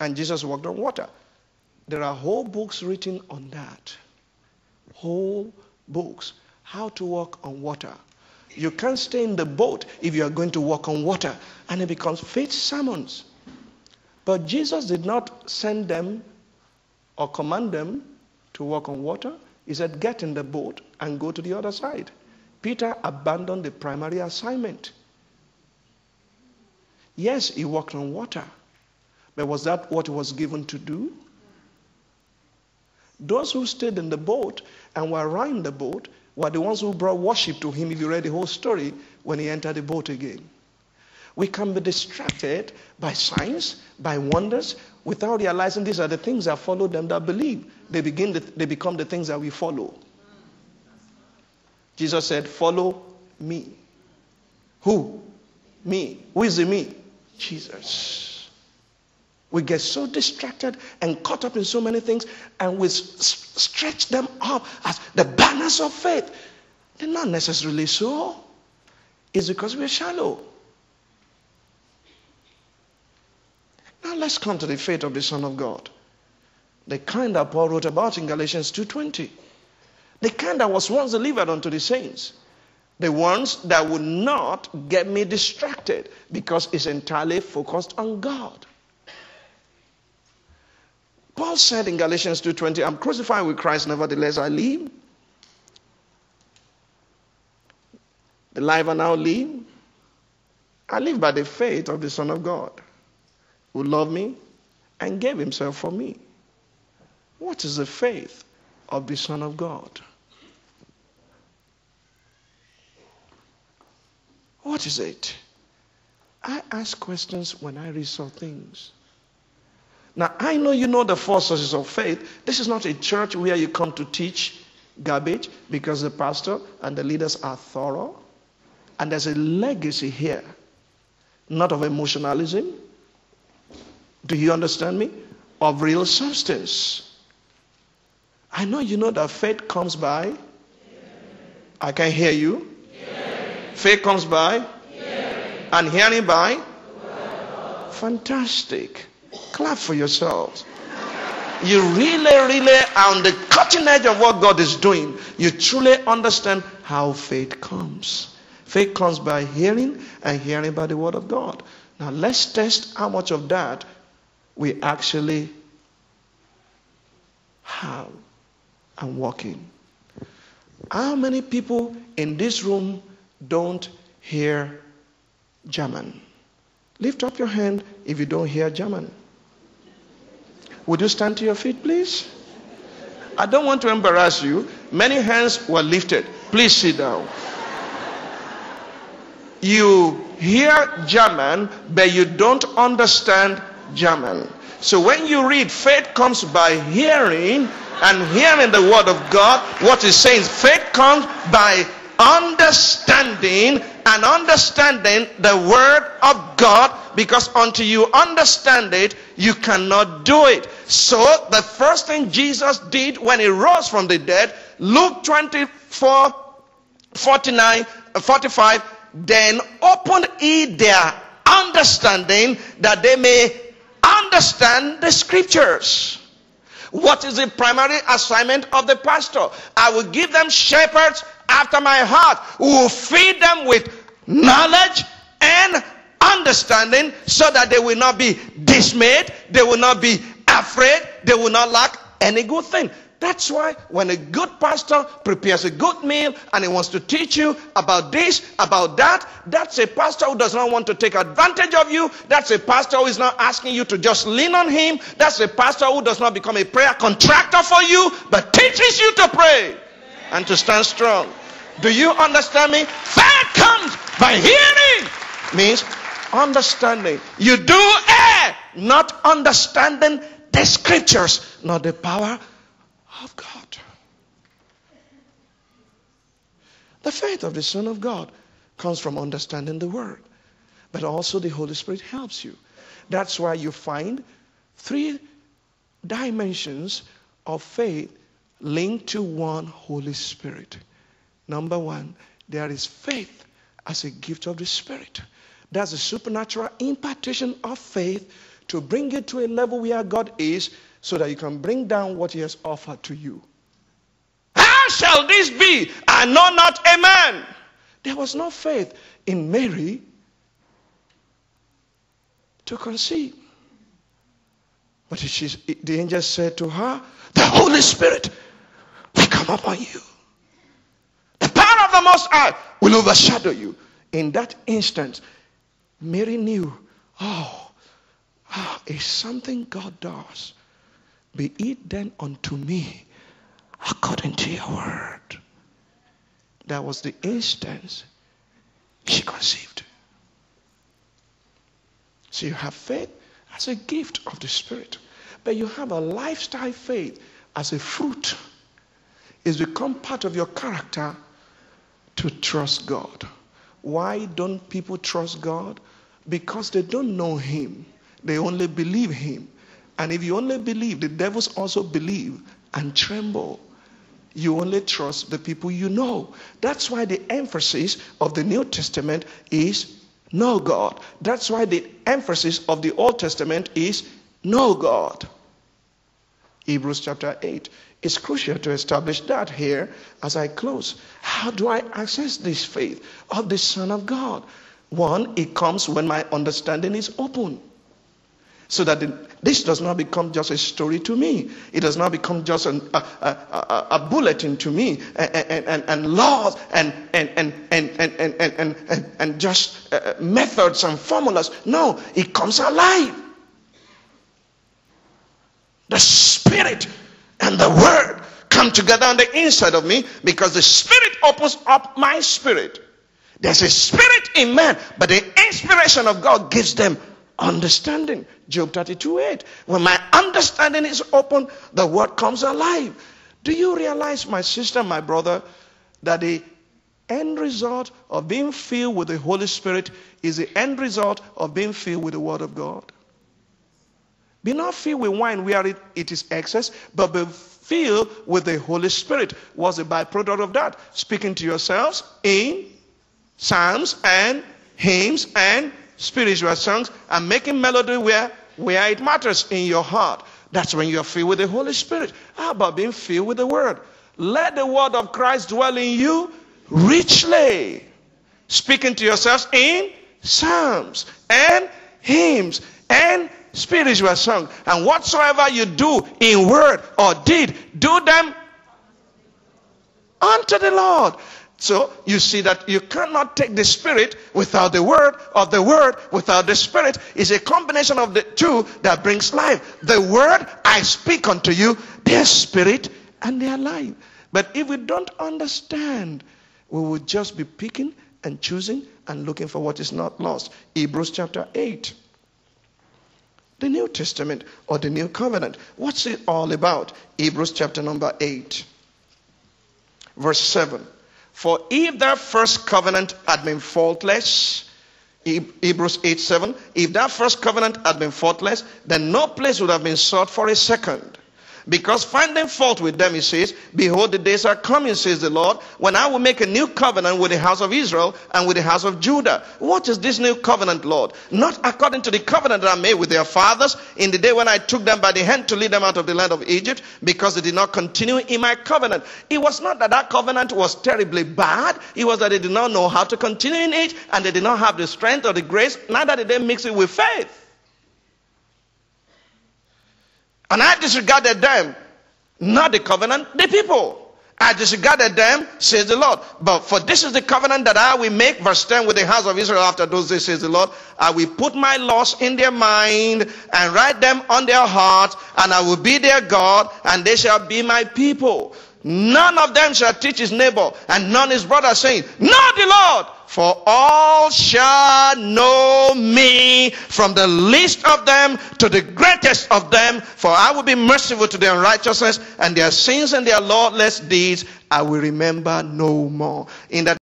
And Jesus walked on water. There are whole books written on that. Whole books. How to walk on water. You can't stay in the boat if you are going to walk on water. And it becomes faith sermons. But Jesus did not send them or command them to walk on water. He said, Get in the boat and go to the other side. Peter abandoned the primary assignment. Yes, he walked on water. But was that what he was given to do? Those who stayed in the boat and were around the boat were the ones who brought worship to him, if you read the whole story, when he entered the boat again. We can be distracted by signs, by wonders, without realizing these are the things that follow them that believe. They, begin to, they become the things that we follow. Jesus said, Follow me. Who? Me. Who is the me? Jesus. We get so distracted and caught up in so many things, and we stretch them up as the banners of faith. They're not necessarily so. It's because we're shallow. Now let's come to the faith of the Son of God. The kind that Paul wrote about in Galatians 2.20. The kind that was once delivered unto the saints. The ones that would not get me distracted because it's entirely focused on God. Paul said in Galatians 2:20, I'm crucified with Christ, nevertheless I live. The life I now live, I live by the faith of the Son of God, who loved me and gave himself for me. What is the faith of the Son of God? What is it? I ask questions when I read some things. Now, I know you know the four sources of faith. This is not a church where you come to teach garbage because the pastor and the leaders are thorough. And there's a legacy here, not of emotionalism. Do you understand me? Of real substance. I know you know that faith comes by. I can hear you. Faith comes by. And hearing by. Fantastic. Clap for yourselves. You really, really are on the cutting edge of what God is doing. You truly understand how faith comes. Faith comes by hearing, and hearing by the word of God. Now let's test how much of that we actually have and walk in. How many people in this room don't hear German? Lift up your hand if you don't hear German. Would you stand to your feet, please? I don't want to embarrass you. Many hands were lifted. Please sit down you hear German, but you don't understand German. So when you read, faith comes by hearing, and hearing the word of God, what is saying, faith comes by understanding and understanding the word of God because until you understand it, you cannot do it. So the first thing Jesus did when he rose from the dead, Luke 24, 49, uh, 45, then open ye their understanding that they may understand the scriptures. What is the primary assignment of the pastor? I will give them shepherds after my heart who will feed them with knowledge understanding so that they will not be dismayed, they will not be afraid, they will not lack any good thing. That's why when a good pastor prepares a good meal and he wants to teach you about this, about that, that's a pastor who does not want to take advantage of you. That's a pastor who is not asking you to just lean on him. That's a pastor who does not become a prayer contractor for you, but teaches you to pray and to stand strong. Do you understand me? Faith comes by hearing, means understanding. You do err, not understanding the scriptures, not the power of God. The faith of the Son of God comes from understanding the Word, but also the Holy Spirit helps you. That's why you find three dimensions of faith linked to one Holy Spirit. Number one, there is faith as a gift of the Spirit. That's a supernatural impartation of faith to bring you to a level where God is so that you can bring down what he has offered to you. How shall this be? I know not a man. There was no faith in Mary to conceive. But she, the angel said to her, The Holy Spirit will come upon you. The power of the Most High will overshadow you. In that instant, Mary knew, oh, ah, oh, it's something God does. Be it then unto me according to your word. That was the instance she conceived. So you have faith as a gift of the Spirit, but you have a lifestyle faith as a fruit. It's become part of your character to trust God. Why don't people trust God? Because they don't know Him, they only believe Him. And if you only believe, the devils also believe and tremble. You only trust the people you know. That's why the emphasis of the New Testament is know God. That's why the emphasis of the Old Testament is know God. Hebrews chapter 8. It's crucial to establish that here as I close. How do I access this faith of the Son of God? One, it comes when my understanding is open. So that this does not become just a story to me. It does not become just an, a, a, a, a, bulletin to me and, and, and, and laws and, and, and, and, and, and, and, and, and just uh, methods and formulas. No, it comes alive. The Spirit and the Word come together on the inside of me because the Spirit opens up my spirit. There's a spirit in man, but the inspiration of God gives them understanding. Job 32 8. When my understanding is open, the word comes alive. Do you realize, my sister, my brother, that the end result of being filled with the Holy Spirit is the end result of being filled with the Word of God? Be not filled with wine where it, it is excess, but be filled with the Holy Spirit. What's the byproduct of that? Speaking to yourselves in psalms and hymns and spiritual songs and making melody where, where it matters in your heart. That's when you're filled with the Holy Spirit. How about being filled with the Word? Let the Word of Christ dwell in you richly. Speaking to yourselves in psalms and hymns and spiritual song. And whatsoever you do in word or deed, do them unto the Lord. So you see that you cannot take the spirit without the word, or the word without the spirit. It's a combination of the two that brings life. The word I speak unto you, their spirit and their life. But if we don't understand, we will just be picking and choosing and looking for what is not lost. Hebrews chapter 8. The New Testament or the New Covenant. What's it all about? Hebrews chapter number 8, verse 7. For if that first covenant had been faultless, Hebrews 8 7, if that first covenant had been faultless, then no place would have been sought for a second. Because finding fault with them, he says, Behold, the days are coming, says the Lord, when I will make a new covenant with the house of Israel and with the house of Judah. What is this new covenant, Lord? Not according to the covenant that I made with their fathers in the day when I took them by the hand to lead them out of the land of Egypt, because they did not continue in my covenant. It was not that that covenant was terribly bad, it was that they did not know how to continue in it, and they did not have the strength or the grace, neither did they mix it with faith. And I disregarded them, not the covenant, the people. I disregarded them, says the Lord. But for this is the covenant that I will make, verse 10, with the house of Israel after those days, says the Lord. I will put my laws in their mind and write them on their heart, and I will be their God, and they shall be my people. None of them shall teach his neighbor, and none his brother, saying, Know the Lord, for all shall know me from the least of them to the greatest of them. For I will be merciful to their unrighteousness and their sins and their lawless deeds I will remember no more. In that